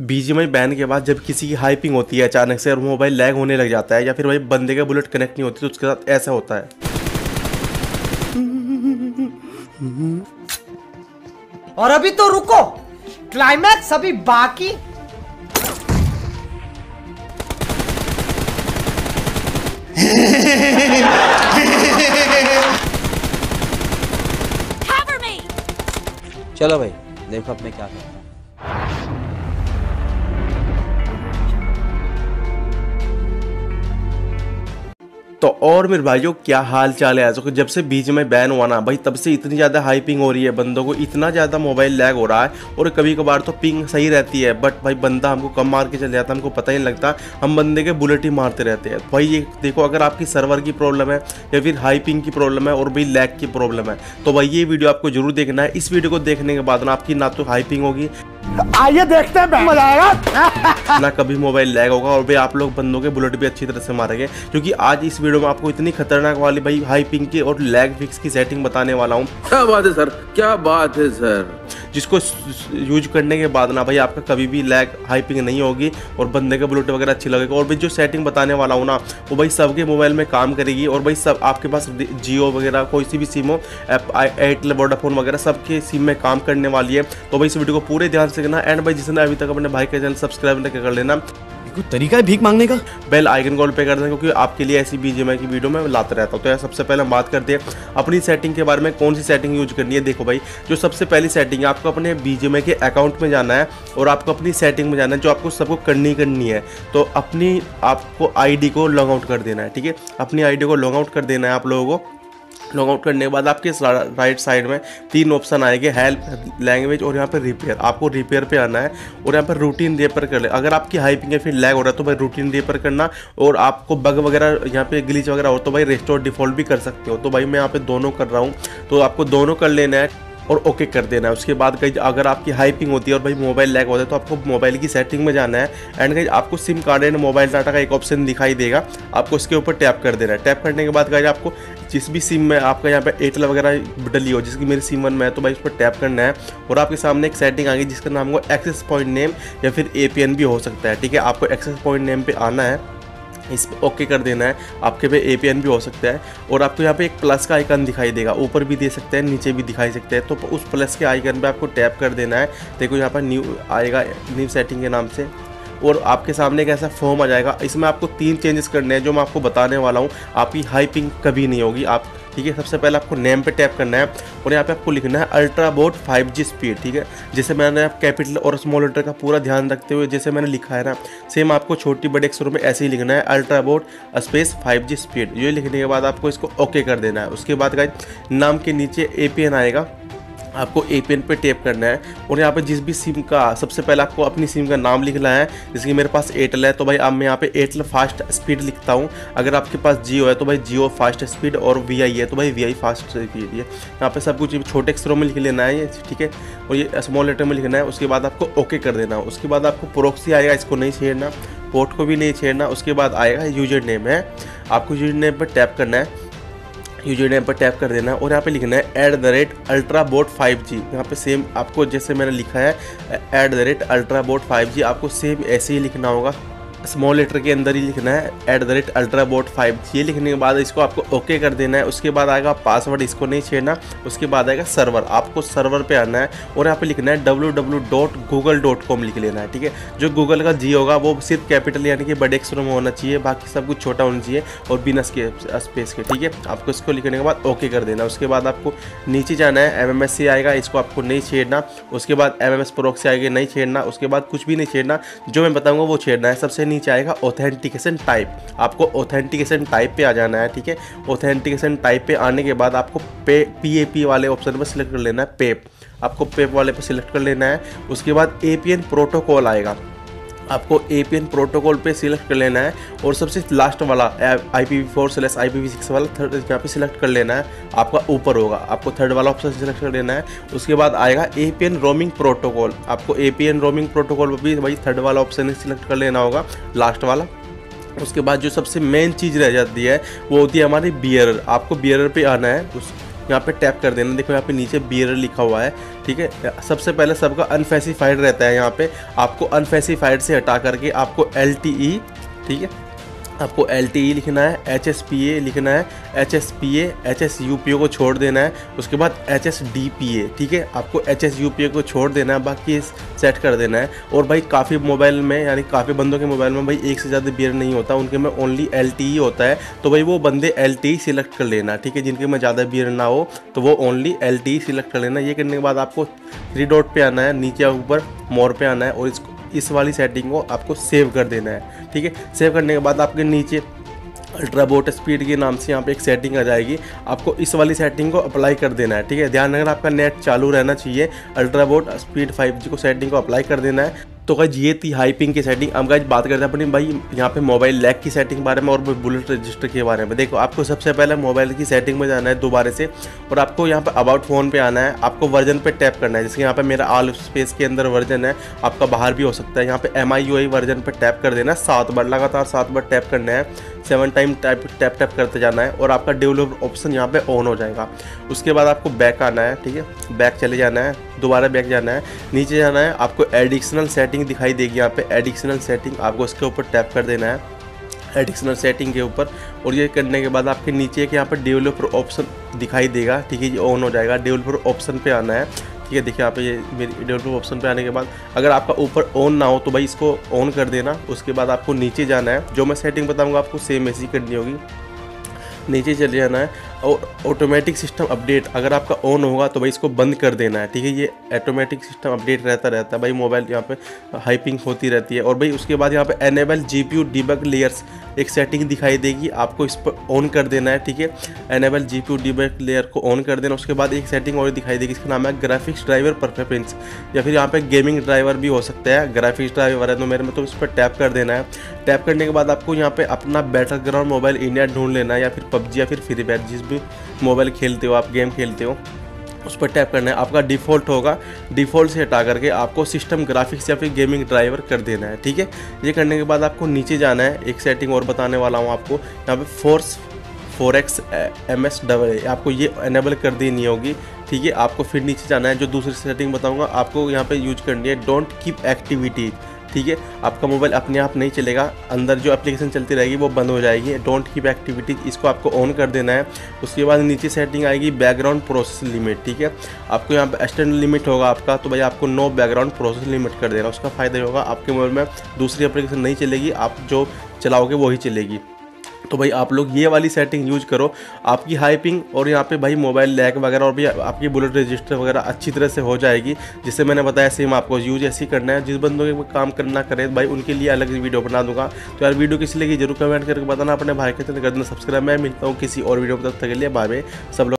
BGMI ban के बाद जब किसी की हाइपिंग होती है अचानक से और मोबाइल लैग होने लग जाता है या फिर भाई बंदे का बुलेट कनेक्ट नहीं होती तो उसके साथ ऐसा होता है। और अभी तो रुको। क्लाइमैक्स अभी बाकी। चलो भाई देखो अब मैं क्या करता तो और मेरे भाइयों, क्या हाल चाल है तो जब से बीच में बैन हुआ ना, भाई, तब से इतनी ज़्यादा हाइपिंग हो रही है बंदों को, इतना ज़्यादा मोबाइल लैग हो रहा है और कभी कभार तो पिंग सही रहती है बट भाई, बंदा हमको कम मार के चल जाता है, हमको पता ही नहीं लगता, हम बंदे के बुलेट ही मारते रहते हैं। भाई, ये देखो, अगर आपकी सर्वर की प्रॉब्लम है या फिर हाइपिंग की प्रॉब्लम है और भाई लैग की प्रॉब्लम है तो भाई, ये वीडियो आपको ज़रूर देखना है। इस वीडियो को देखने के बाद ना आपकी ना तो हाइपिंग होगी आइए देखते हैं मज़ा आएगा। ना कभी मोबाइल लैग होगा और भाई आप लोग बंदों के बुलेट भी अच्छी तरह से मारेंगे क्योंकि आज इस वीडियो में आपको इतनी खतरनाक वाली भाई हाई पिंग की और लैग फिक्स की सेटिंग बताने वाला हूँ। क्या बात है सर? क्या बात है सर? जिसको यूज़ करने के बाद ना भाई आपका कभी भी लैग हाई पिंग नहीं होगी और बंदे का बुलेट वगैरह अच्छी लगेगा। और भाई जो सेटिंग बताने वाला हूँ ना वो भाई सबके मोबाइल में काम करेगी और भाई सब आपके पास जियो वगैरह कोई सी भी सिम हो एयरटेल वोडाफोन वगैरह सबके सिम में काम करने वाली है। तो भाई इस वीडियो को पूरे ध्यान से करना एंड भाई जिसने अभी तक अपने भाई का चैनल सब्सक्राइब नहीं कर लेना। कोई तरीका है भीख मांगने का? बेल आइकन कॉल पे कर दें क्योंकि आपके लिए ऐसी बीजेएमआई की वीडियो में लाता रहता हूँ। तो यार सबसे पहले हम बात करते हैं अपनी सेटिंग के बारे में कौन सी सेटिंग यूज़ करनी है? देखो भाई जो सबसे पहली सेटिंग है आपको अपने बीजेएमआई के अकाउंट में जाना है और आपको अपनी सेटिंग में जाना है जो आपको सबको करनी करनी है। तो अपनी आपको आईडी को लॉग आउट कर देना है ठीक है? अपनी आईडी को लॉग आउट कर देना है आप लोगों को। लॉग आउट करने के बाद आपके राइट साइड में तीन ऑप्शन आएँगे हेल्प लैंग्वेज और यहाँ पर रिपेयर आपको रिपेयर पे आना है और यहाँ पर रूटीन रिपेयर कर ले। अगर आपकी हाइपिंग या फिर लैग हो रहा है तो भाई रूटीन रिपेयर करना और आपको बग वगैरह यहाँ पे ग्लिच वगैरह हो तो भाई रेस्टोर डिफ़ॉल्ट भी कर सकते हो। तो भाई मैं यहाँ पे दोनों कर रहा हूँ। तो आपको दोनों कर लेना है। और ओके कर देना है। उसके बाद कहीं अगर आपकी हाइपिंग होती है और भाई मोबाइल लैग होता है तो आपको मोबाइल की सेटिंग में जाना है। एंड कहीं आपको SIM card and mobile data का एक ऑप्शन दिखाई देगा। आपको उसके ऊपर टैप कर देना है। टैप करने के बाद कहीं आपको जिस भी सिम में आपका यहाँ पे एयरटेल वगैरह डली हो, जिसकी मेरी सिम वन में है तो भाई उस पर टैप करना है। और आपके सामने एक सेटिंग आ गई जिसका नाम हो एक्सेस पॉइंट नेम या फिर एपीएन भी हो सकता है। ठीक है, आपको एक्सेस पॉइंट नेम पे आना है। इस पर ओके कर देना है। आपके पे एपीएन भी हो सकता है और आपको यहाँ पे एक प्लस का आइकन दिखाई देगा। ऊपर भी दे सकते हैं, नीचे भी दिखाई सकते हैं। तो उस प्लस के आइकन पे आपको टैप कर देना है। देखो यहाँ पर न्यू आएगा न्यू सेटिंग के नाम से। और आपके सामने एक ऐसा फॉर्म आ जाएगा। इसमें आपको तीन चेंजेस करने हैं जो मैं आपको बताने वाला हूँ। आपकी हाई हाइपिंग कभी नहीं होगी। आप ठीक है? सबसे पहले आपको नेम पे टैप करना है और यहाँ पे आपको लिखना है अल्ट्रा बोट फाइव स्पीड ठीक है? जैसे मैंने आप कैपिटल और स्मॉल लेटर का पूरा ध्यान रखते हुए जैसे मैंने लिखा है ना सेम आपको छोटी बड़े अक्षरों में ऐसे ही लिखना है ultra boat space five speed ये लिखने के बाद आपको इसको ओके कर देना है। उसके बाद का नाम के नीचे एपीएन आएगा। आपको ए पेन पे टेप करना है और यहाँ पे जिस भी सिम का, सबसे पहले आपको अपनी सिम का नाम लिखना है। जैसे कि मेरे पास एयरटेल है तो भाई अब मैं यहाँ पे एयरटेल फास्ट स्पीड लिखता हूँ। अगर आपके पास जियो है तो भाई जियो फास्ट स्पीड और वी आई है तो भाई वी आई फास्ट स्पीड है यहाँ पे सब कुछ छोटे अक्षरों में लिख लेना है ठीक है? और ये स्मॉल लेटर में लिखना है, उसके बाद आपको ओके कर देना है। उसके बाद आपको प्रोक्सी आएगा, इसको नहीं छेड़ना। पोर्ट को भी नहीं छेड़ना, उसके बाद आएगा यूज़र नेम है। आपको यूज़र नेम पर टैप करना है। यूज़र नेम पर टैप कर देना है और यहाँ पे लिखना है at the rate ultra boat five G यहाँ पे सेम आपको जैसे मैंने लिखा है at the rate ultra boat five G आपको सेम ऐसे ही लिखना होगा। स्मॉल लेटर के अंदर ही लिखना है at the rate ultra boat five ये लिखने के बाद इसको आपको ओके कर देना है। उसके बाद आएगा पासवर्ड इसको नहीं छेड़ना। उसके बाद आएगा सर्वर आपको सर्वर पे आना है और यहाँ पे लिखना है W W dot Google dot com लिख लेना है, ठीक है? जो गूगल का जी होगा, वो सिर्फ़ कैपिटल यानी कि बड़े अक्षरों में होना चाहिए, बाकी सब कुछ छोटा होना चाहिए और बिना स्पेस के, ठीक है? आपको इसको लिखने के बाद ओके कर देना। उसके बाद आपको नीचे जाना है एम एम आएगा, इसको आपको नहीं छेड़ना। उसके बाद एम एम एस प्रोक्सी आएगी, नहीं छेड़ना। उसके बाद कुछ भी नहीं छेड़ना। जो मैं बताऊँगा वो छेड़ना है। सबसे नीचे आएगा ऑथेंटिकेशन टाइप आपको ऑथेंटिकेशन टाइप पे आ जाना है, ठीक है? ऑथेंटिकेशन टाइप पे आने के बाद आपको पे पी ए पी वाले ऑप्शन पर सिलेक्ट कर लेना है पेप आपको पेप वाले पर सिलेक्ट कर लेना है, उसके बाद ए पी एन प्रोटोकॉल आएगा। आपको ए पी एन प्रोटोकॉल पे सिलेक्ट कर लेना है और सबसे लास्ट वाला I P V four slash I P V six वाला थर्ड यहाँ पे सिलेक्ट कर लेना है। आपका ऊपर होगा। आपको थर्ड वाला ऑप्शन सिलेक्ट कर लेना है। उसके बाद आएगा A P N roaming protocol आपको A P N roaming protocol पर भी भाई थर्ड वाला ऑप्शन सिलेक्ट कर लेना होगा लास्ट वाला। उसके बाद जो सबसे मेन चीज़ रह जाती है, वो होती है हमारी बियर आपको बियर पे आना है। उस यहाँ पे टैप कर देना। देखो यहाँ पे नीचे बियर लिखा हुआ है, ठीक है? सबसे पहले सबका अनफेसिफाइड रहता है यहाँ पे। आपको अनफेसिफाइड से हटा करके आपको एलटीई ठीक है? आपको LTE लिखना है एच एस पी ए लिखना है H S P A H S U P O को छोड़ देना है, उसके बाद H S D P A ठीक है? आपको H S U P A को छोड़ देना है, बाकी सेट कर देना है। और भाई काफ़ी मोबाइल में, यानी काफ़ी बंदों के मोबाइल में भाई एक से ज़्यादा बियर नहीं होता, उनके में ओनली एल टी ही होता है। तो भाई वो बंदे एल टी सिलेक्ट कर लेना, ठीक है? जिनके में ज़्यादा बियर ना हो तो वो ओनली एल टी सिलेक्ट कर लेना। ये करने के बाद आपको थ्री डॉट पर आना है, नीचे ऊपर मोर पर आना है, और इसको इस वाली सेटिंग को आपको सेव कर देना है, ठीक है? सेव करने के बाद आपके नीचे अल्ट्रा बोट स्पीड के नाम से यहाँ पे एक सेटिंग आ जाएगी। आपको इस वाली सेटिंग को अप्लाई कर देना है, ठीक है? ध्यान रखना आपका नेट चालू रहना चाहिए अल्ट्रा बोट स्पीड 5G को सेटिंग को अप्लाई कर देना है तो गाइज़ ये थी हाइपिंग की सेटिंग अब गाइज़ बात करते हैं अपनी भाई, यहाँ पे मोबाइल लैग की सेटिंग के बारे में और बुलेट रजिस्टर के बारे में। देखो, आपको सबसे पहले मोबाइल की सेटिंग में जाना है दोबारा से और आपको यहाँ पे अबाउट फ़ोन पे आना है। आपको वर्जन पे टैप करना है। जैसे यहाँ पे मेरा आल स्पेस के अंदर वर्जन है, आपका बाहर भी हो सकता है। यहाँ पे एम आई वर्जन पर टैप कर देना। है सात बार, लगातार सात बार टैप करना है। Seven time tap tap tap करते जाना है और आपका डेवलप ऑप्शन यहाँ पे ऑन हो जाएगा। उसके बाद आपको बैक आना है, ठीक है? बैक चले जाना है, दोबारा बैक जाना है। नीचे जाना है, आपको एडिशनल सेटिंग दिखाई देगी यहाँ पे। एडिशनल सेटिंग आपको उसके ऊपर टैप कर देना है। एडिशनल सेटिंग के ऊपर। और ये करने के बाद आपके नीचे एक यहाँ पर डेवलपर ऑप्शन दिखाई देगा। ठीक है ये ऑन हो जाएगा। डेवलपर ऑप्शन पे आना है। ठीक है, देखिए यहाँ पे ये मेरी डेवलपर ऑप्शन पे आने के बाद अगर आपका ऊपर ऑन ना हो तो भाई इसको ऑन कर देना। उसके बाद आपको नीचे जाना है। जो मैं सेटिंग बताऊँगा आपको सेम ऐसी करनी होगी। नीचे चले जाना है। और ऑटोमेटिक सिस्टम अपडेट अगर आपका ऑन होगा तो भाई इसको बंद कर देना है, ठीक है? ये ऑटोमेटिक सिस्टम अपडेट रहता रहता है, भाई मोबाइल यहाँ पे हाइपिंग होती रहती है। और भाई उसके बाद यहाँ पे enable G P debug layers एक सेटिंग दिखाई देगी, आपको इस पर ऑन कर देना है, ठीक है? एनेबल जी पी लेयर को ऑन कर देना, उसके बाद एक सेटिंग और दिखाई देगी, इसका नाम है ग्राफिक्स ड्राइवर परफेरेंस या फिर यहाँ पर गेमिंग ड्राइवर भी हो सकता है ग्राफिक्स ड्राइवर है तो मेरे में तो उस पर टैप कर देना है। टैप करने के बाद आपको यहाँ पे अपना बैटल मोबाइल इंडिया ढूंढ लेना है, या फिर पबजी या फिर फ्री फायर जिस भी मोबाइल खेलते हो, आप गेम खेलते हो, उस पर टैप करना है। आपका डिफ़ॉल्ट होगा। डिफ़ॉल्ट से हटा करके आपको सिस्टम ग्राफिक्स या फिर गेमिंग ड्राइवर कर देना है, ठीक है? ये करने के बाद आपको नीचे जाना है। एक सेटिंग और बताने वाला हूँ आपको। यहाँ पे force four X M S double A आपको ये एनेबल कर देनी होगी, ठीक है? आपको फिर नीचे जाना है। जो दूसरी सेटिंग बताऊँगा, आपको यहाँ पर यूज़ करनी है। डोंट कीप एक्टिविटीज़ ठीक है, आपका मोबाइल अपने आप नहीं चलेगा, अंदर जो एप्लीकेशन चलती रहेगी वो बंद हो जाएगी। डोंट कीप एक्टिविटीज़ इसको आपको ऑन कर देना है। उसके बाद नीचे सेटिंग आएगी बैकग्राउंड प्रोसेस लिमिट ठीक है? आपको यहाँ पर एक्सटर्नल लिमिट होगा आपका तो भाई आपको नो बैकग्राउंड प्रोसेस लिमिट कर देना। उसका फ़ायदा होगा, आपके मोबाइल में दूसरी एप्लीकेशन नहीं चलेगी, आप जो चलाओगे वही चलेगी। तो भाई आप लोग ये वाली सेटिंग यूज़ करो। आपकी हाइपिंग और यहाँ पे भाई मोबाइल लैग वगैरह और भी आपकी बुलेट रजिस्टर वगैरह अच्छी तरह से हो जाएगी। जिससे मैंने बताया सेम आपको यूज़ ऐसी ही करना है। जिस बंदों के काम करना करे, भाई उनके लिए अलग वीडियो बना दूँगा। तो यार वीडियो किसी लगी ज़रूर कमेंट करके बताना। अपने भाई के चैनल कर देना सब्सक्राइब मैं मिलता हूँ किसी और वीडियो तक के लिए बाय सब लोग